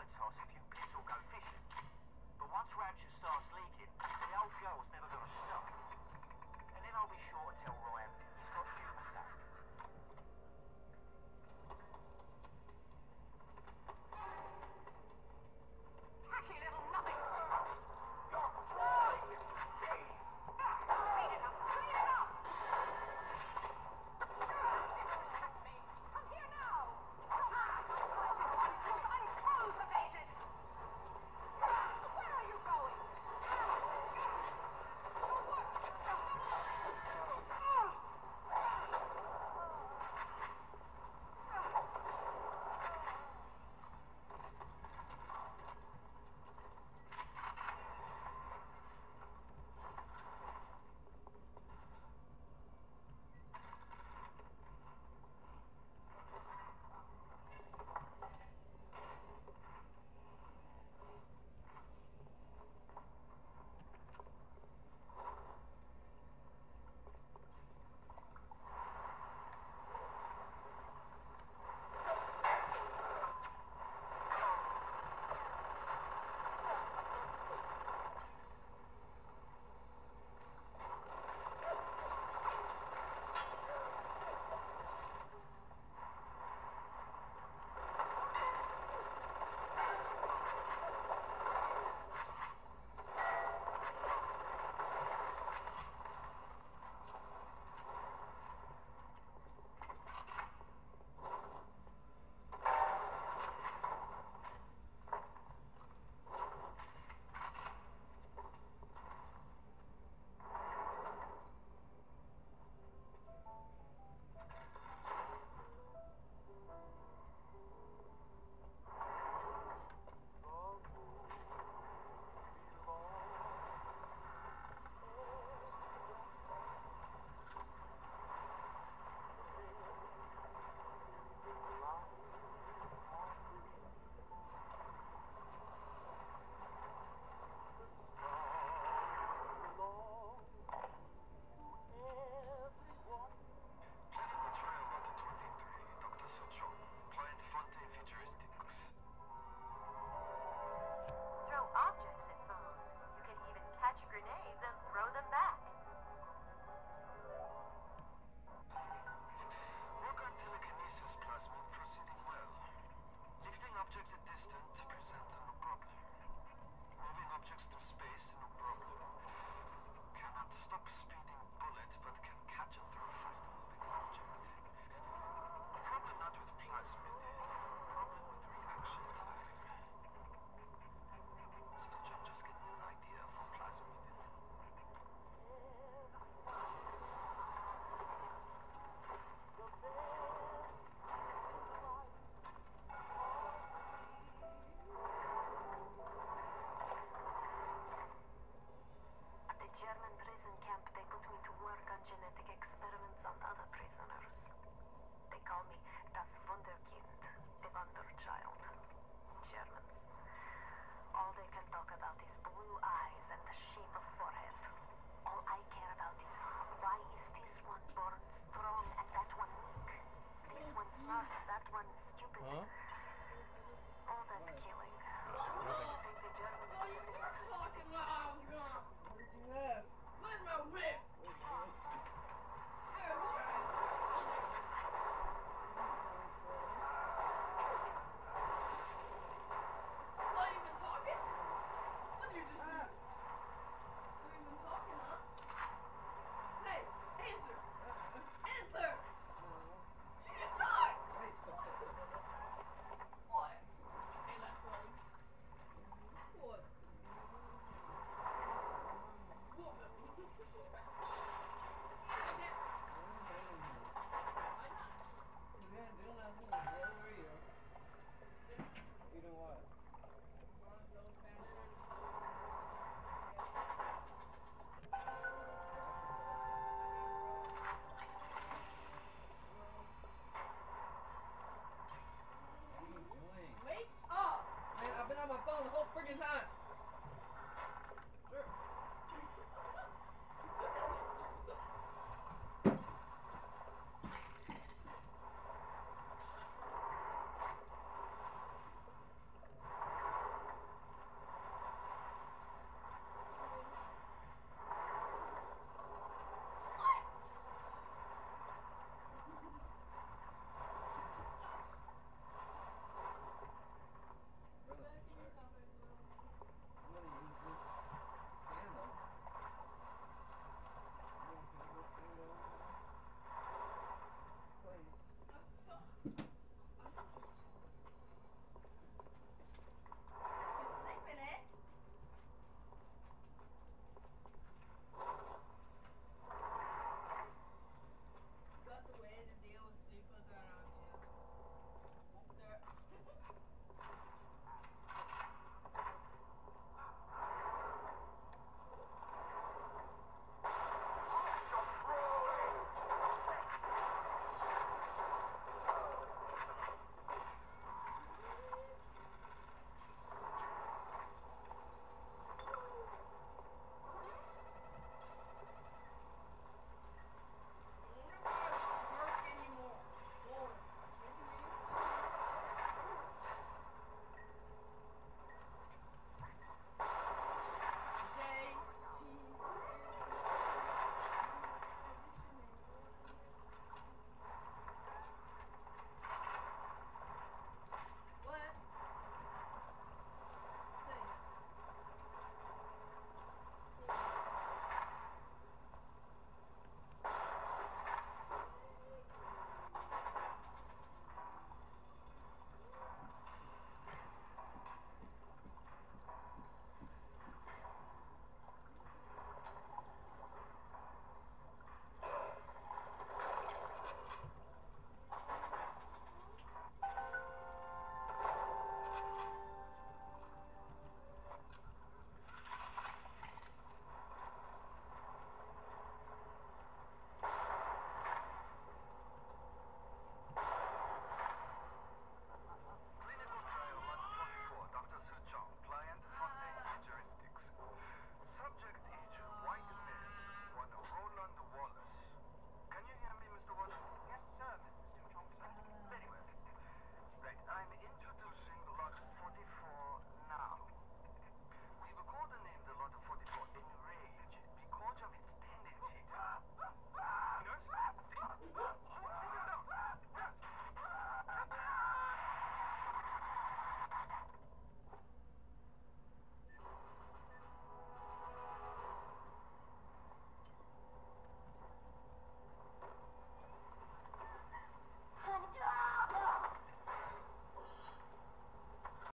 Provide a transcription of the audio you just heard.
Woman's house have you been?